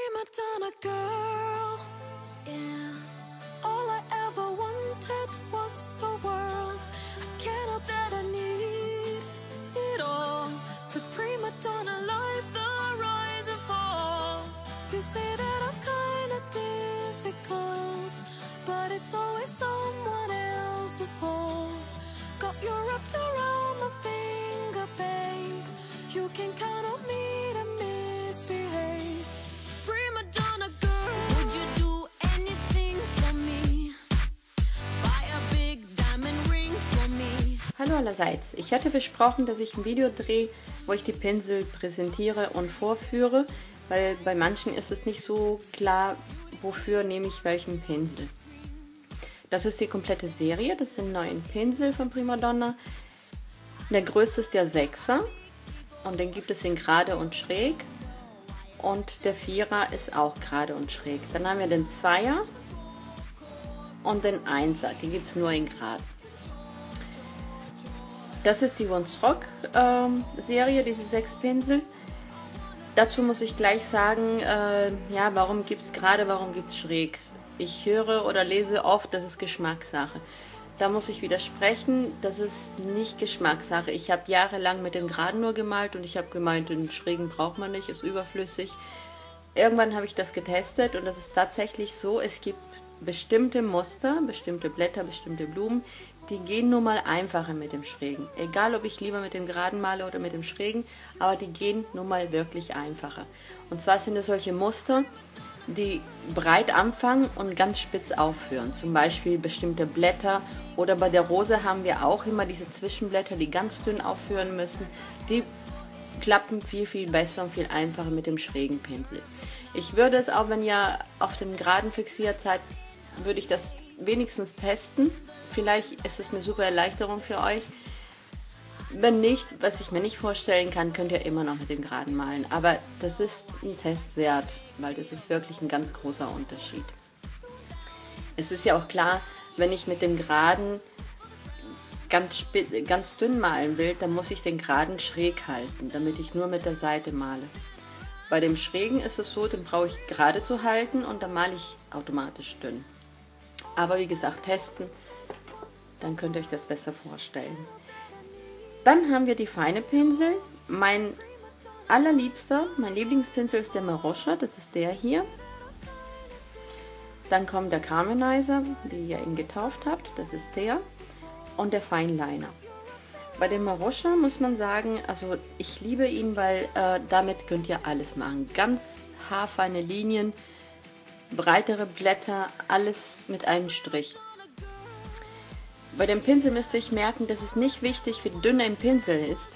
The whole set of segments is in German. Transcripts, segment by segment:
prima donna girl. Yeah. All I ever wanted was the world. I can't help that I need it all. The prima donna life, the rise and fall. You say that I'm kinda difficult, but it's always someone else's fault. Got you wrapped around my finger, babe. You can count on me Hallo allerseits. Ich hatte versprochen, dass ich ein Video drehe, wo ich die Pinsel präsentiere und vorführe, weil bei manchen ist es nicht so klar, wofür nehme ich welchen Pinsel. Das ist die komplette Serie, das sind neun Pinsel von Primadonna. Der größte ist der 6er und den gibt es in gerade und schräg. Und der Vierer ist auch gerade und schräg. Dann haben wir den Zweier und den Einser, die gibt es nur in gerade. Das ist die Once Rock ähm, Serie, diese sechs Pinsel. Dazu muss ich gleich sagen, äh, ja, warum gibt es gerade, warum gibt es schräg? Ich höre oder lese oft, das ist Geschmackssache. Da muss ich widersprechen, das ist nicht Geschmackssache. Ich habe jahrelang mit dem Geraden nur gemalt und ich habe gemeint, den Schrägen braucht man nicht, ist überflüssig. Irgendwann habe ich das getestet und das ist tatsächlich so, es gibt bestimmte Muster, bestimmte Blätter, bestimmte Blumen, die gehen nun mal einfacher mit dem Schrägen. Egal, ob ich lieber mit dem Geraden male oder mit dem Schrägen, aber die gehen nun mal wirklich einfacher. Und zwar sind es solche Muster, die breit anfangen und ganz spitz aufhören. Zum Beispiel bestimmte Blätter oder bei der Rose haben wir auch immer diese Zwischenblätter, die ganz dünn aufhören müssen. Die klappen viel, viel besser und viel einfacher mit dem schrägen Pinsel. Ich würde es auch, wenn ihr auf den Geraden fixiert seid, würde ich das wenigstens testen. Vielleicht ist es eine super Erleichterung für euch. Wenn nicht, was ich mir nicht vorstellen kann, könnt ihr immer noch mit dem Geraden malen. Aber das ist ein Test wert, weil das ist wirklich ein ganz großer Unterschied. Es ist ja auch klar, wenn ich mit dem Geraden ganz, ganz dünn malen will, dann muss ich den Geraden schräg halten, damit ich nur mit der Seite male. Bei dem Schrägen ist es so, den brauche ich gerade zu halten und dann male ich automatisch dünn. Aber wie gesagt, testen, dann könnt ihr euch das besser vorstellen. Dann haben wir die feine Pinsel. Mein allerliebster, mein Lieblingspinsel ist der Maroscha, das ist der hier. Dann kommt der Carmenizer, die ihr ihn getauft habt, das ist der. Und der Feinliner. Bei dem Maroscha muss man sagen, also ich liebe ihn, weil äh, damit könnt ihr alles machen. Ganz haarfeine Linien, breitere Blätter, alles mit einem Strich. Bei dem Pinsel müsst ihr euch merken, dass es nicht wichtig, wie dünn ein Pinsel ist,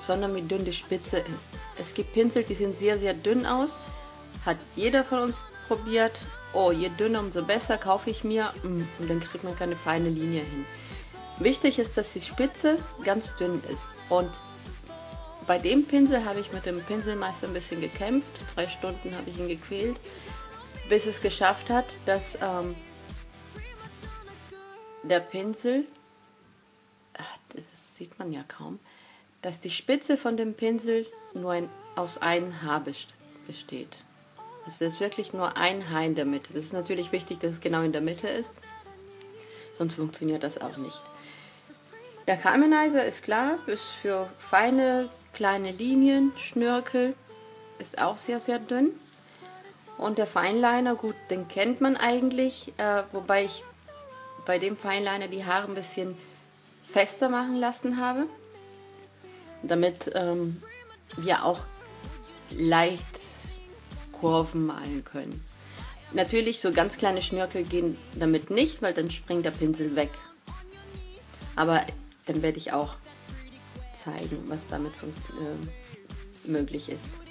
sondern wie dünn die Spitze ist. Es gibt Pinsel, die sehen sehr, sehr dünn aus. Hat jeder von uns probiert. Oh, je dünner, umso besser kaufe ich mir. Mm, und dann kriegt man keine feine Linie hin. Wichtig ist, dass die Spitze ganz dünn ist. Und bei dem Pinsel habe ich mit dem Pinselmeister ein bisschen gekämpft. Drei Stunden habe ich ihn gequält, bis es geschafft hat, dass ähm, der Pinsel, ach, das sieht man ja kaum, dass die Spitze von dem Pinsel nur ein, aus einem Haar besteht. Also das ist wirklich nur ein Haar in der Mitte. Das ist natürlich wichtig, dass es genau in der Mitte ist, sonst funktioniert das auch nicht. Der Carmenizer ist klar, ist für feine kleine Linien, Schnörkel, ist auch sehr, sehr dünn. Und der Feinliner, gut, den kennt man eigentlich, äh, wobei ich bei dem Feinliner die Haare ein bisschen fester machen lassen habe, damit ähm, wir auch leicht Kurven malen können. Natürlich, so ganz kleine Schnörkel gehen damit nicht, weil dann springt der Pinsel weg. Aber dann werde ich auch zeigen, was damit äh, möglich ist.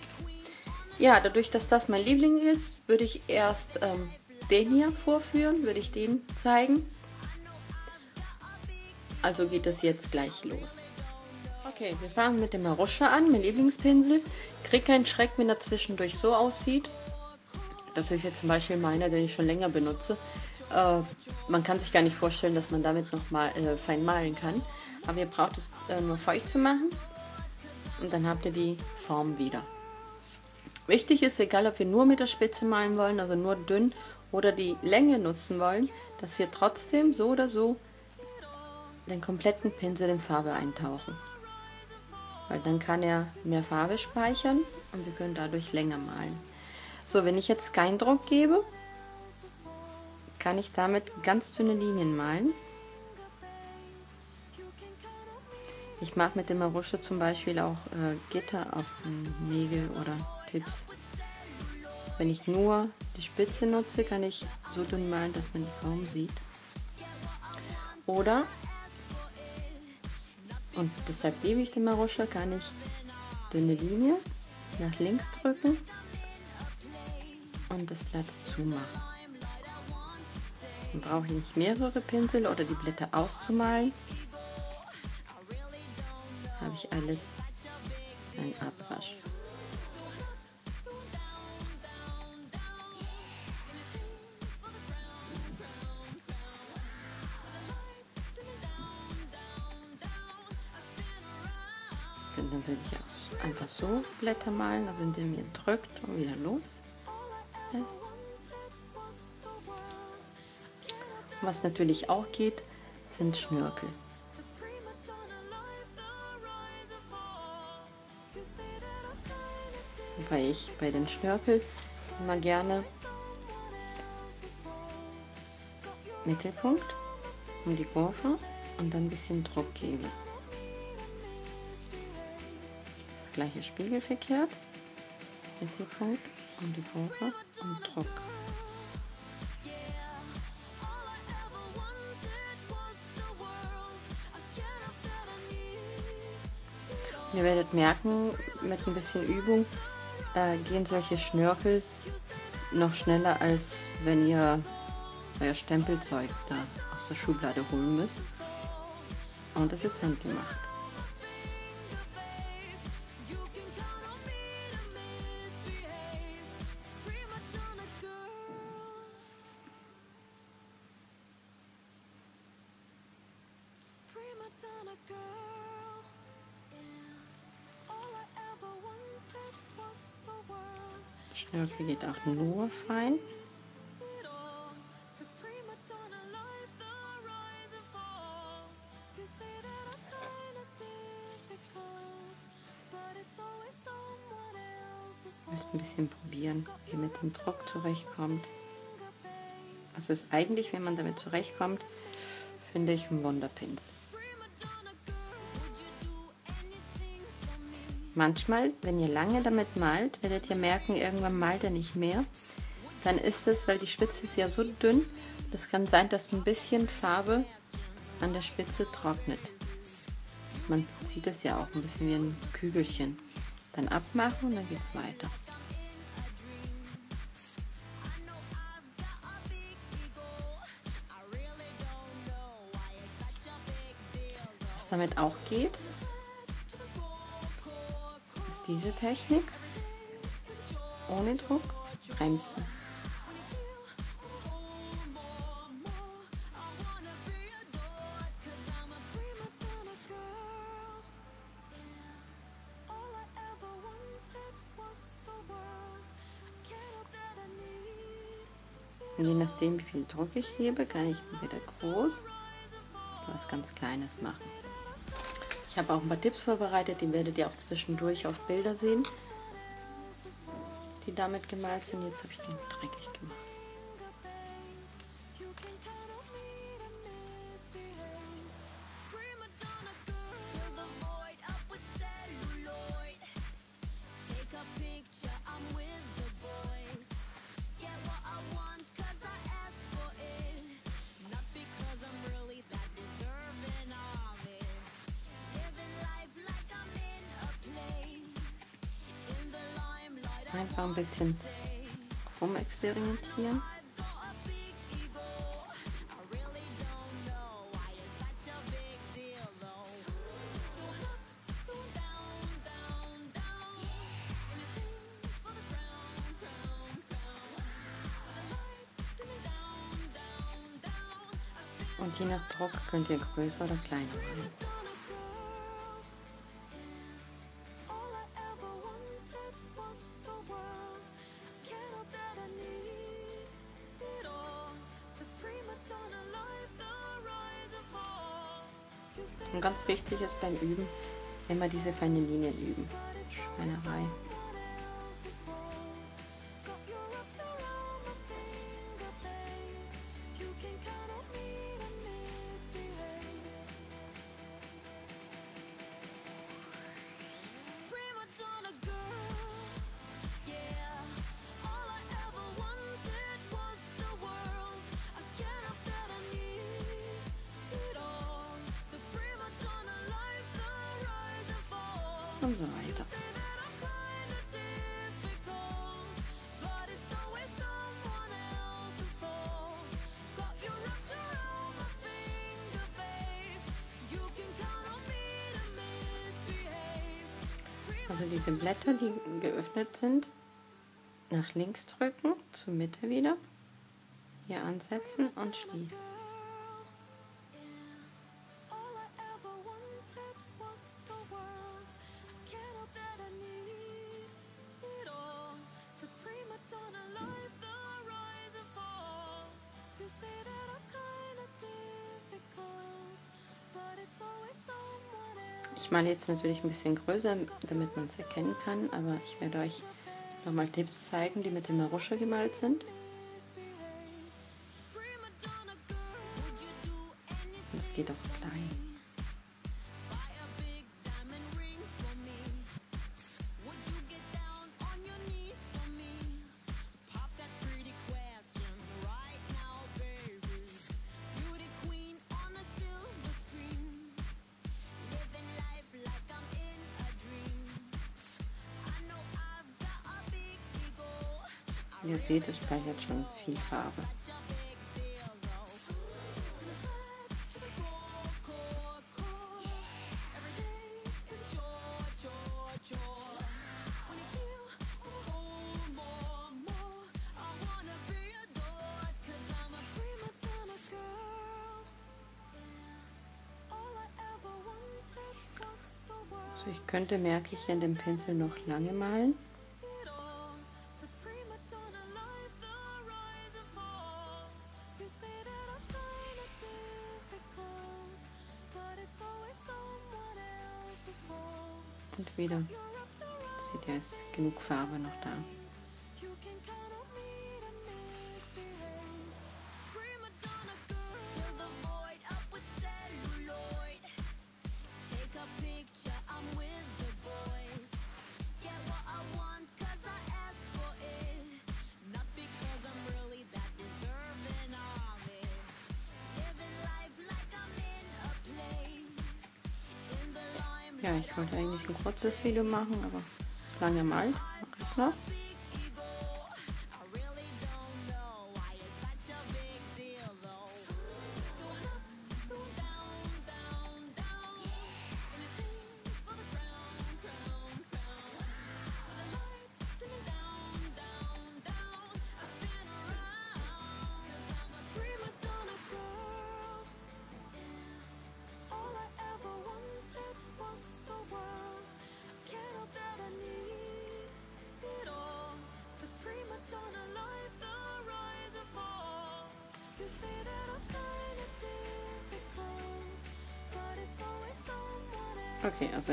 Ja, dadurch, dass das mein Liebling ist, würde ich erst ähm, den hier vorführen, würde ich den zeigen. Also geht es jetzt gleich los. Okay, wir fangen mit dem Maruscha an, mein Lieblingspinsel. Krieg keinen Schreck, wenn er zwischendurch so aussieht. Das ist jetzt zum Beispiel meiner, den ich schon länger benutze. Äh, man kann sich gar nicht vorstellen, dass man damit noch mal äh, fein malen kann. Aber ihr braucht es äh, nur feucht zu machen und dann habt ihr die Form wieder. Wichtig ist, egal ob wir nur mit der Spitze malen wollen, also nur dünn oder die Länge nutzen wollen, dass wir trotzdem so oder so den kompletten Pinsel in Farbe eintauchen. Weil dann kann er mehr Farbe speichern und wir können dadurch länger malen. So, wenn ich jetzt keinen Druck gebe, kann ich damit ganz dünne Linien malen. Ich mache mit dem Marusche zum Beispiel auch äh, Gitter auf Nägel oder Tipps. Wenn ich nur die Spitze nutze, kann ich so dünn malen, dass man die kaum sieht. Oder, und deshalb liebe ich den Marusche, kann ich dünne Linie nach links drücken und das Blatt zumachen. Dann brauche ich nicht mehrere Pinsel oder die Blätter auszumalen. Habe ich alles ein Abwasch. Dann würde ich einfach so Blätter malen, also indem ihr drückt und wieder los. Was natürlich auch geht, sind Schnörkel. Wobei ich bei den Schnörkel immer gerne Mittelpunkt um die Kurve und dann ein bisschen Druck gebe. Gleiche spiegelverkehrt. Mittelpunkt um die Kurve und Druck. Ihr werdet merken, mit ein bisschen Übung äh, gehen solche Schnörkel noch schneller, als wenn ihr euer Stempelzeug da aus der Schublade holen müsst. Und das ist handgemacht. Geht auch nur fein. Ein bisschen probieren, wie mit dem Druck zurechtkommt. Also ist eigentlich, wenn man damit zurechtkommt, finde ich ein Wunderpinsel. Manchmal, wenn ihr lange damit malt, werdet ihr merken, irgendwann malt er nicht mehr. Dann ist es, weil die Spitze ist ja so dünn, das kann sein, dass ein bisschen Farbe an der Spitze trocknet. Man sieht es ja auch ein bisschen wie ein Kügelchen. Dann abmachen und dann geht es weiter. Was damit auch geht, diese Technik ohne Druck bremsen. Und je nachdem, wie viel Druck ich gebe, kann ich entweder groß oder was ganz Kleines machen. Ich habe auch ein paar Tipps vorbereitet, die werdet ihr auch zwischendurch auf Bilder sehen, die damit gemalt sind. Jetzt habe ich den dreckig gemacht. Einfach ein bisschen rumexperimentieren. Und je nach Druck könnt ihr größer oder kleiner machen. Und ganz wichtig ist beim Üben, immer diese feinen Linien üben. Schweinerei. Blätter, die geöffnet sind, nach links drücken, zur Mitte wieder. Hier ansetzen und schließen. Ich male jetzt natürlich ein bisschen größer, damit man es erkennen kann, aber ich werde euch nochmal Tipps zeigen, die mit dem Maruscha gemalt sind. Das geht auch ever wanted was the world. So, ich könnte, merke ich, an dem Pinsel noch lange malen. Wieder. Seht ihr, ist genug Farbe noch da. Ja, ich wollte eigentlich ein kurzes Video machen, aber lange malt mache ich noch.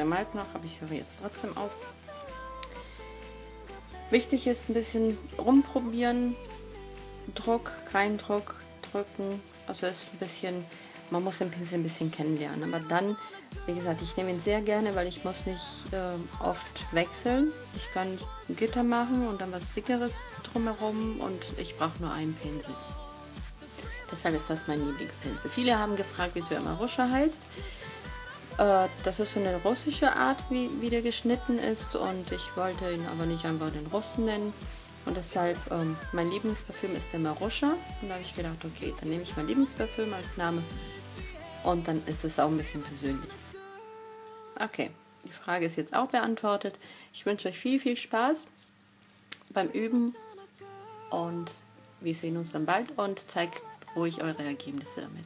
Okay, also er malt noch, aber ich höre jetzt trotzdem auf. Wichtig ist ein bisschen rumprobieren. Druck, kein Druck, drücken. Also ist ein bisschen, man muss den Pinsel ein bisschen kennenlernen. Aber dann, wie gesagt, ich nehme ihn sehr gerne, weil ich muss nicht äh, oft wechseln. Ich kann ein Gitter machen und dann was dickeres drumherum und ich brauche nur einen Pinsel. Deshalb ist das mein Lieblingspinsel. Viele haben gefragt, wieso er Maruscha heißt. Äh, das ist so eine russische Art, wie, wie der geschnitten ist. Und ich wollte ihn aber nicht einfach den Russen nennen. Und deshalb, ähm, mein Lieblingsparfüm ist der Maruscha. Und da habe ich gedacht, okay, dann nehme ich mein Lieblingsparfüm als Name. Und dann ist es auch ein bisschen persönlich. Okay, die Frage ist jetzt auch beantwortet. Ich wünsche euch viel, viel Spaß beim Üben. Und wir sehen uns dann bald und zeigt ruhig eure Ergebnisse damit.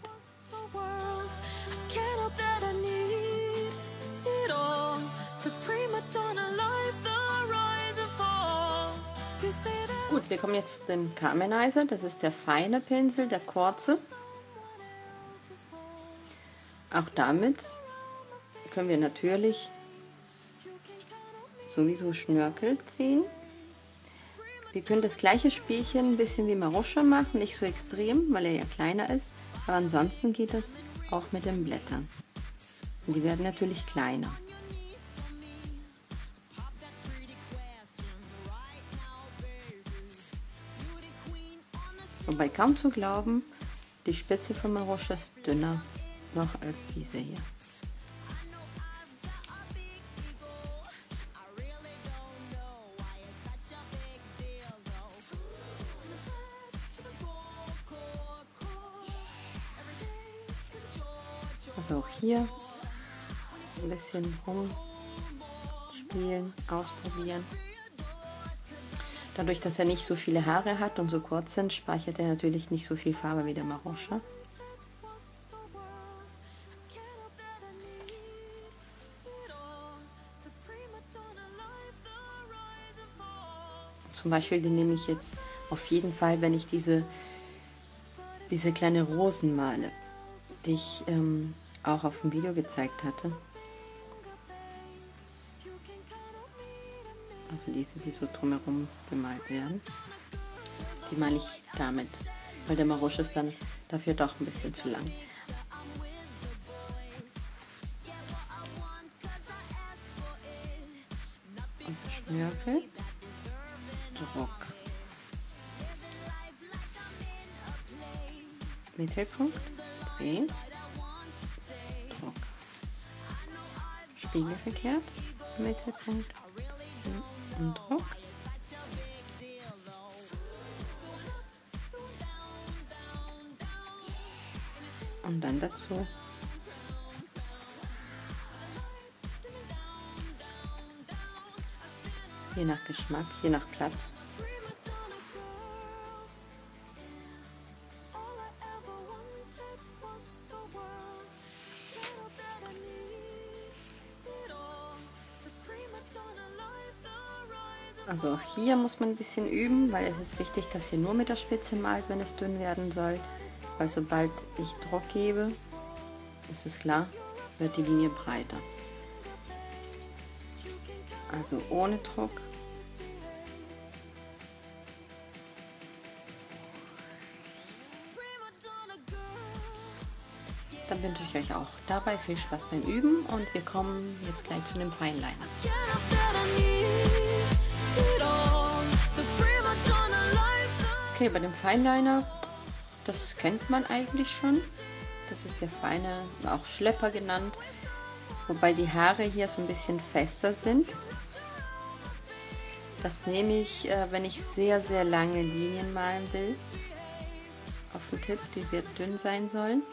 Gut, wir kommen jetzt zu dem Carmenizer. Das ist der feine Pinsel, der kurze. Auch damit können wir natürlich sowieso Schnörkel ziehen. Wir können das gleiche Spielchen ein bisschen wie Maruscha machen, nicht so extrem, weil er ja kleiner ist, aber ansonsten geht das auch mit den Blättern. Und die werden natürlich kleiner. Wobei kaum zu glauben, die Spitze von Maruscha ist dünner noch als diese hier. Also auch hier ein bisschen rumspielen, ausprobieren. Dadurch, dass er nicht so viele Haare hat und so kurz sind, speichert er natürlich nicht so viel Farbe wie der Marosche. Zum Beispiel den nehme ich jetzt auf jeden Fall, wenn ich diese, diese kleine Rosen male, die ich ähm, auch auf dem Video gezeigt hatte. Also diese, die so drumherum gemalt werden. Die male ich damit, weil der Marosch ist dann dafür doch ein bisschen zu lang. Also Schnörkel, Druck. Mittelpunkt, drehen. spiegelverkehrt, Mittelpunkt und Druck. Und dann dazu je nach Geschmack, je nach Platz Also auch hier muss man ein bisschen üben, weil es ist wichtig, dass ihr nur mit der Spitze malt, wenn es dünn werden soll. Weil sobald ich Druck gebe, ist es klar, wird die Linie breiter. Also ohne Druck. Dann wünsche ich euch auch dabei viel Spaß beim Üben und wir kommen jetzt gleich zu dem Feinliner. Okay, bei dem Feinliner, das kennt man eigentlich schon. Das ist der feine, auch Schlepper genannt. Wobei die Haare hier so ein bisschen fester sind. Das nehme ich, äh, wenn ich sehr, sehr lange Linien malen will. Auf den Tipp, die sehr dünn sein sollen.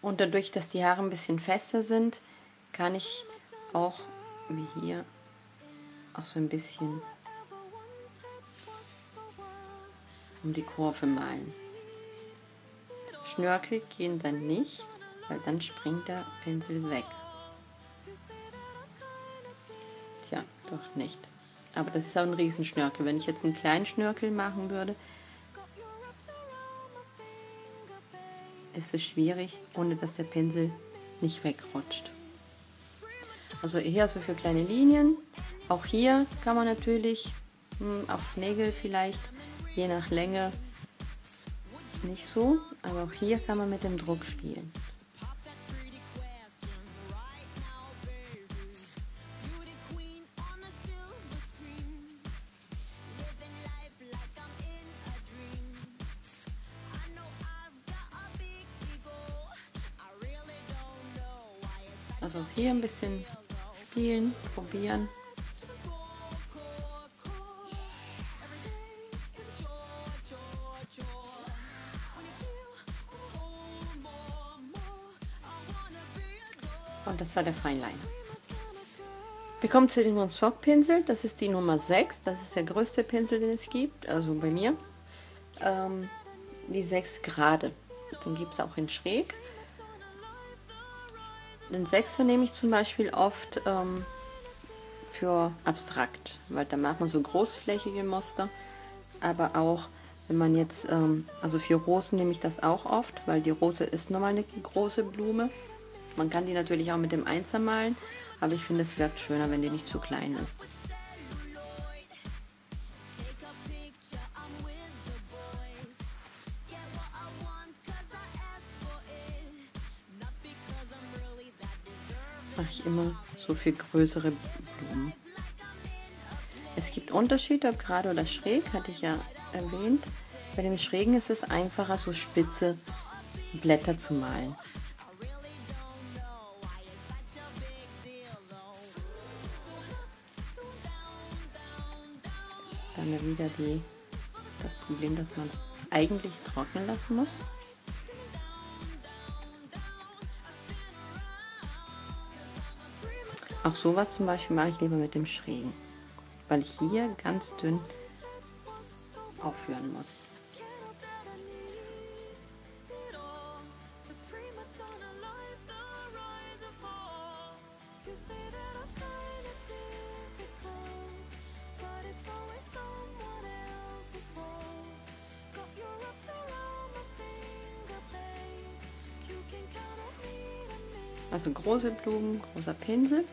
Und dadurch, dass die Haare ein bisschen fester sind, kann ich auch, wie hier, auch so ein bisschen um die Kurve malen. Schnörkel gehen dann nicht, weil dann springt der Pinsel weg. Tja, doch nicht. Aber das ist auch ein Riesenschnörkel. Wenn ich jetzt einen kleinen Schnörkel machen würde, ist es schwierig, ohne dass der Pinsel nicht wegrutscht. Also eher so für kleine Linien. Auch hier kann man natürlich hm, auf Nägel vielleicht je nach Länge nicht so, aber auch hier kann man mit dem Druck spielen. Also hier ein bisschen spielen, probieren. War der Feinliner. Wir kommen zu den Swap Pinsel. Das ist die Nummer 6. Das ist der größte Pinsel, den es gibt. Also bei mir. Ähm, die 6 gerade. Den gibt es auch in schräg. Den 6er nehme ich zum Beispiel oft ähm, für abstrakt, weil da macht man so großflächige Muster. Aber auch wenn man jetzt, ähm, also für Rosen nehme ich das auch oft, weil die Rose ist nochmal eine große Blume. Man kann die natürlich auch mit dem Einser malen, aber ich finde es wirkt schöner, wenn die nicht zu klein ist. Mache ich immer so viel größere Blumen. Es gibt Unterschiede, ob gerade oder schräg, hatte ich ja erwähnt. Bei dem Schrägen ist es einfacher, so spitze Blätter zu malen. Dann wieder die, das Problem, dass man es eigentlich trocknen lassen muss. Auch sowas zum Beispiel mache ich lieber mit dem Schrägen, weil ich hier ganz dünn aufführen muss. Also große Blumen, großer Pinsel.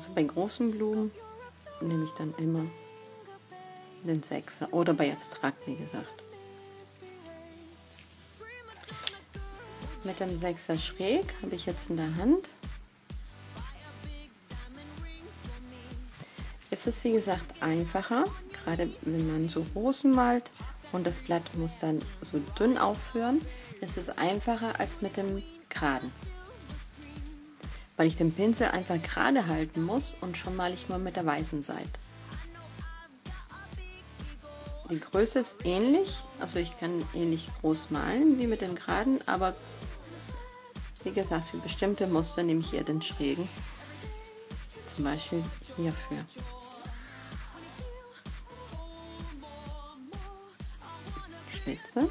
Also bei großen Blumen nehme ich dann immer den Sechser oder bei Abstrakt, wie gesagt. Mit dem Sechser schräg habe ich jetzt in der Hand. Es ist wie gesagt einfacher, gerade wenn man so Rosen malt und das Blatt muss dann so dünn aufhören, ist es einfacher als mit dem Geraden weil ich den Pinsel einfach gerade halten muss und schon male ich nur mit der weißen Seite. Die Größe ist ähnlich, also ich kann ähnlich groß malen wie mit dem geraden, aber wie gesagt, für bestimmte Muster nehme ich eher den schrägen. Zum Beispiel hierfür. Spitze.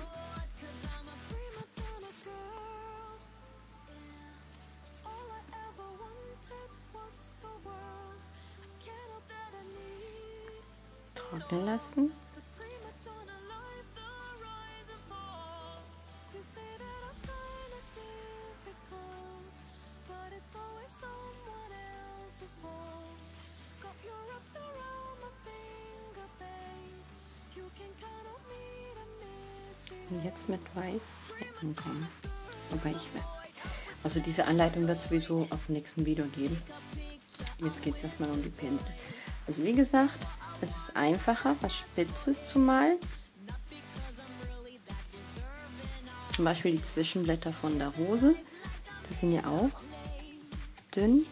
Trocknen lassen. Und jetzt mit Weiß ankommen. Wobei ich weiß. Also diese Anleitung wird sowieso auf dem nächsten Video geben. Jetzt geht es erstmal um die Pinsel. Also wie gesagt, es ist einfacher, was Spitzes zu malen. Zum Beispiel die Zwischenblätter von der Rose. Das sind ja auch dünn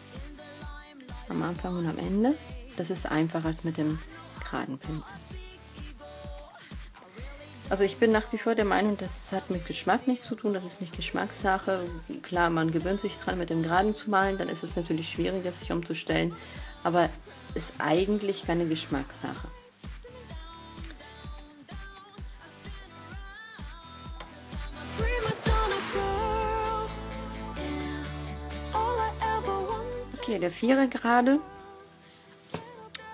am Anfang und am Ende. Das ist einfacher als mit dem geraden Pinsel. Also ich bin nach wie vor der Meinung, das hat mit Geschmack nichts zu tun, das ist nicht Geschmackssache. Klar, man gewöhnt sich dran, mit dem Geraden zu malen, dann ist es natürlich schwieriger, sich umzustellen. Aber ist eigentlich keine Geschmackssache. Okay, der Vierer gerade.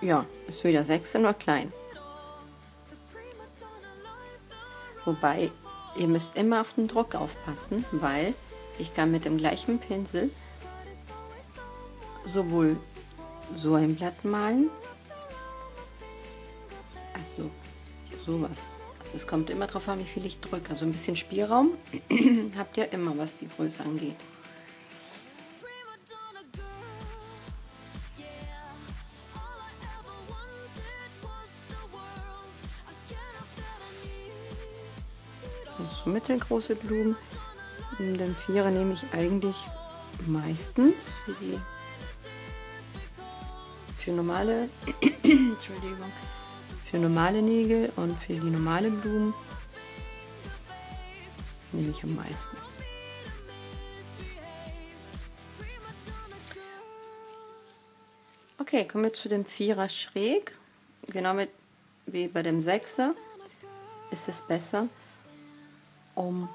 Ja, ist wieder 6, nur klein. Wobei, ihr müsst immer auf den Druck aufpassen, weil ich kann mit dem gleichen Pinsel sowohl so ein Blatt malen. Also sowas. Es kommt immer darauf an, wie viel ich drücke. Also ein bisschen Spielraum habt ihr immer, was die Größe angeht. So mittelgroße Blumen. Und den Vierer nehme ich eigentlich meistens für die für normale Entschuldigung für normale Nägel und für die normale Blumen nehme ich am meisten. Okay, kommen wir zu dem Vierer schräg. Genau mit, wie bei dem Sechser ist es besser, um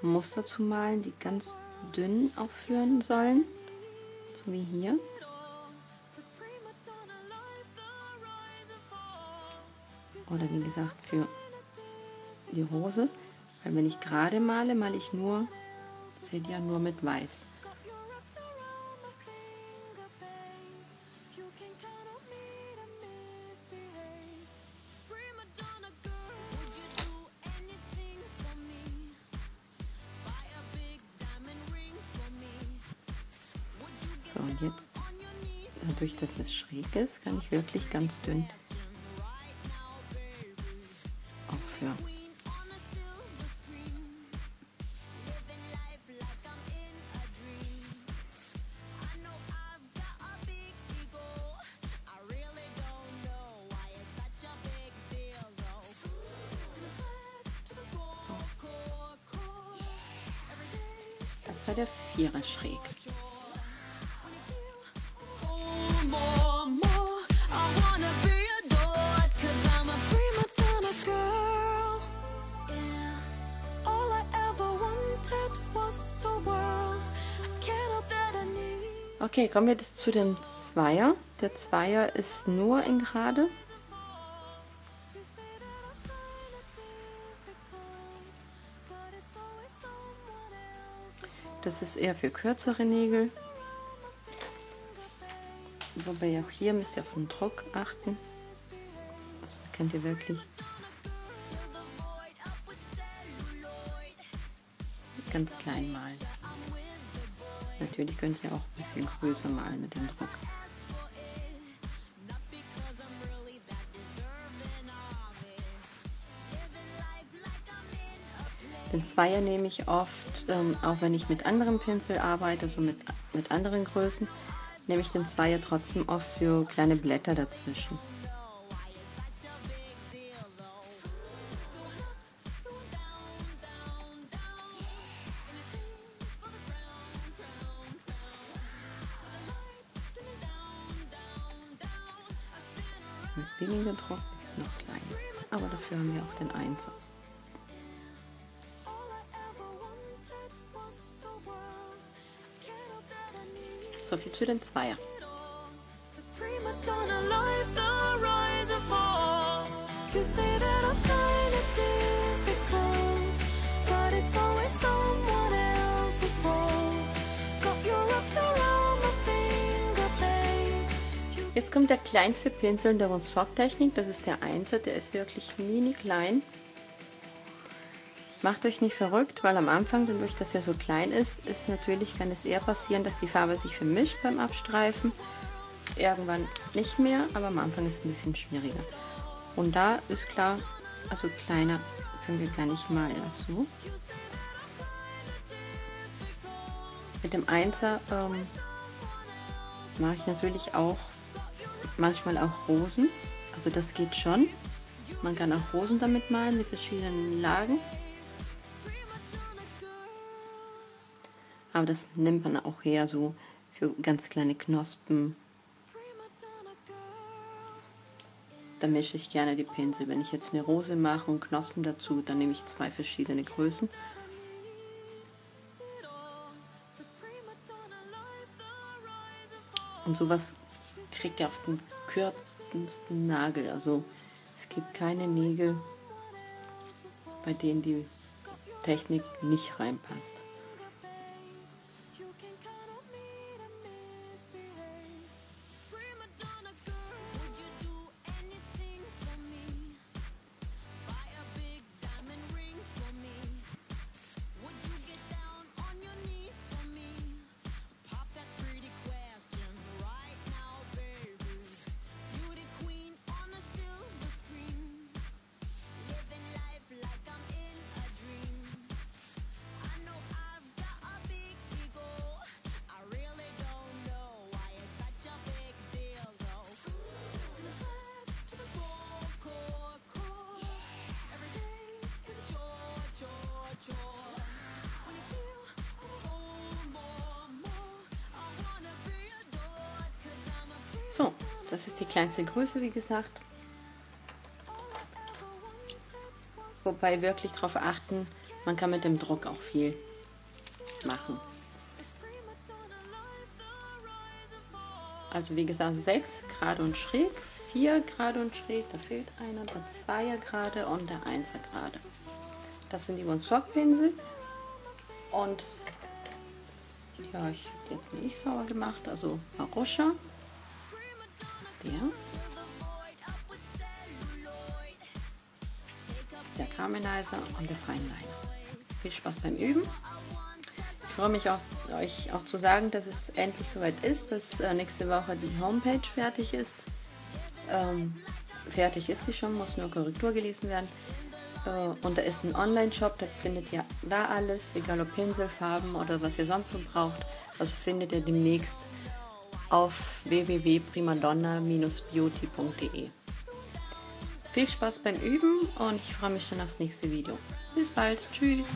Muster zu malen, die ganz dünn aufführen sollen. So wie hier. Oder wie gesagt für die Rose. Weil wenn ich gerade male, male ich nur, seht ihr, nur mit Weiß. So, und jetzt, dadurch, dass es schräg ist, kann ich wirklich ganz dünn Okay, kommen wir jetzt zu dem Zweier. Der Zweier ist nur in gerade. Das ist eher für kürzere Nägel. Wobei auch hier müsst ihr auf den Druck achten. Also da könnt ihr wirklich ganz klein malen. Natürlich könnt ihr auch ein bisschen größer malen mit dem Druck. Den Zweier nehme ich oft, ähm, auch wenn ich mit anderen Pinsel arbeite, also mit, mit anderen Größen, nehme ich den Zweier trotzdem oft für kleine Blätter dazwischen. Mit weniger Druck ist noch kleiner. Aber dafür haben wir auch den Einser. All I ever wanted was the world. I can't help that I need. So viel zu dem Zweier. Jetzt kommt der kleinste Pinsel in der Rundstock-Technik. Das ist der Einser. Der ist wirklich mini klein. Macht euch nicht verrückt, weil am Anfang, dadurch, dass er so klein ist, ist natürlich, kann es eher passieren, dass die Farbe sich vermischt beim Abstreifen. Irgendwann nicht mehr, aber am Anfang ist es ein bisschen schwieriger. Und da ist klar, also kleiner können wir gar nicht als so. Mit dem Einser ähm, mache ich natürlich auch manchmal auch Rosen. Also das geht schon. Man kann auch Rosen damit malen mit verschiedenen Lagen. Aber das nimmt man auch eher so für ganz kleine Knospen. Da mische ich gerne die Pinsel. Wenn ich jetzt eine Rose mache und Knospen dazu, dann nehme ich zwei verschiedene Größen. Und sowas kriegt ihr auf den kürzesten Nagel. Also es gibt keine Nägel, bei denen die Technik nicht reinpasst. So, das ist die kleinste Größe, wie gesagt. Wobei wirklich darauf achten, man kann mit dem Druck auch viel machen. Also wie gesagt, 6 gerade und schräg, 4 gerade und schräg, da fehlt einer, der 2er gerade und der 1er gerade. Das sind die One-Swap-Pinsel. Und ja, ich habe jetzt nicht sauber gemacht, also Maruscha. Der. Der Carmenizer und der Feinliner. Viel Spaß beim Üben. Ich freue mich auch, euch auch zu sagen, dass es endlich soweit ist, dass äh, nächste Woche die Homepage fertig ist. Ähm, fertig ist sie schon, muss nur Korrektur gelesen werden. Äh, und da ist ein Online-Shop, da findet ihr da alles, egal ob Pinselfarben oder was ihr sonst so braucht. Also findet ihr demnächst auf www.primadonna-beauty.de. Viel Spaß beim Üben und ich freue mich schon aufs nächste Video. Bis bald. Tschüss.